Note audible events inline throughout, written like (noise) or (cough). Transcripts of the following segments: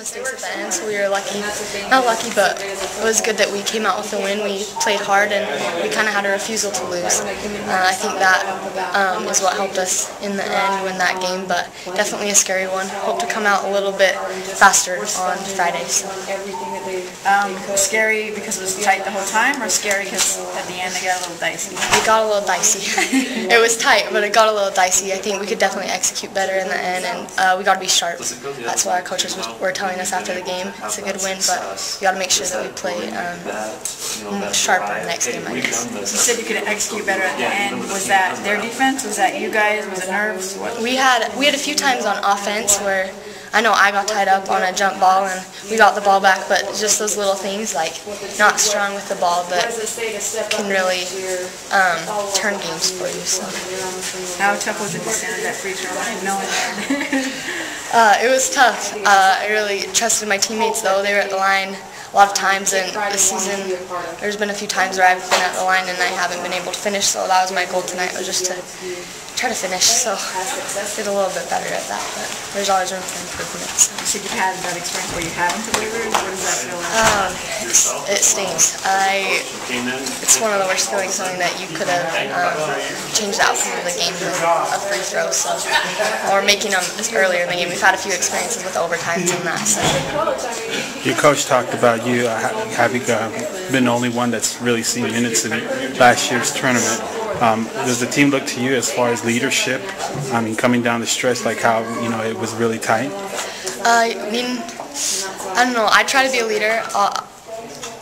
mistakes at the end, so we were lucky. Not lucky, but it was good that we came out with a win. We played hard and we kind of had a refusal to lose. Uh, I think that um, is what helped us in the end win that game, but definitely a scary one. Hope to come out a little bit faster on Friday. So. Um, scary because it was tight the whole time, or scary because at the end they got a little dicey? It got a little dicey. (laughs) it was tight, but it got a little dicey. I think we could definitely execute better in the end, and uh, we got to be sharp. That's what our coaches were telling us after the game. It's a good win, but we got to make sure that we play um, sharper next game. I guess. You said you could execute better at the end. Was that their defense? Was that you guys? Was it nerves? What? We had we had a few times on offense where I know I got tied up on a jump ball and we got the ball back, but just those little things like not strong with the ball, but can really um, turn games for you. So. How tough was it to stand at that free throw line knowing that? (laughs) uh, it was tough. Uh, I really trusted my teammates though. They were at the line a lot of times and this season there's been a few times where I've been at the line and I haven't been able to finish so that was my goal tonight was just to try to finish so did a little bit better at that but there's always room for improvement. So. You said you've had that experience where you haven't delivered. What does that feel like? Um, it stings. I, it's one of the worst feelings knowing that you could have um, changed the outcome of the game with a free throw so, or making them earlier in the game. We've had a few experiences with overtimes and that. So. Your coach talked about you having uh, been the only one that's really seen minutes in last year's tournament. Um, does the team look to you as far as leadership? I mean, coming down the stretch, like how you know it was really tight. Uh, I mean, I don't know. I try to be a leader. Uh,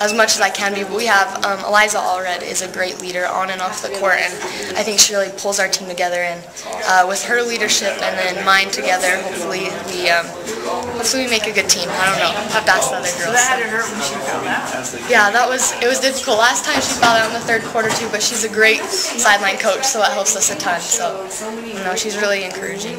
as much as I can be. But we have um, Eliza Allred is a great leader on and off the court, and I think she really pulls our team together. And uh, with her leadership and then mine together, hopefully we um, hopefully we make a good team. I don't know. I have to ask the other girls. So that had to hurt when she fell out. Yeah, that was it was difficult. Last time she fell out in the third quarter too, but she's a great sideline coach, so it helps us a ton. So you know she's really encouraging.